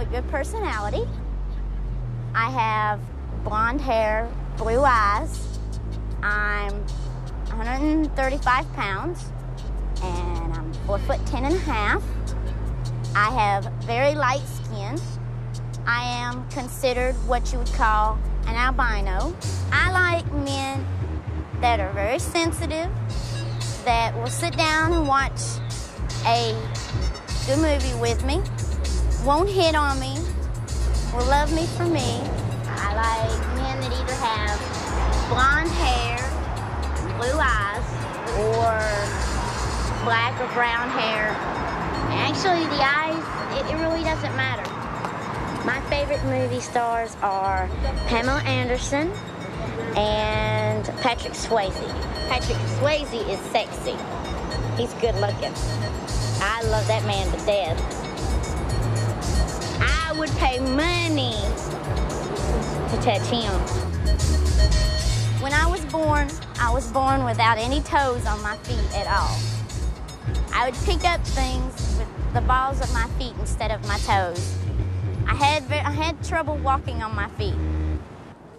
a good personality. I have blonde hair, blue eyes. I'm 135 pounds and I'm four foot ten and a half. I have very light skin. I am considered what you would call an albino. I like men that are very sensitive, that will sit down and watch a good movie with me, won't hit on me, will love me for me. I like men that either have blonde hair, blue eyes, or black or brown hair. Actually, the eyes, it, it really doesn't matter. My favorite movie stars are Pamela Anderson and Patrick Swayze. Patrick Swayze is sexy. He's good looking. I love that man to death. I would pay money to touch him. When I was born, I was born without any toes on my feet at all. I would pick up things with the balls of my feet instead of my toes. I had, I had trouble walking on my feet.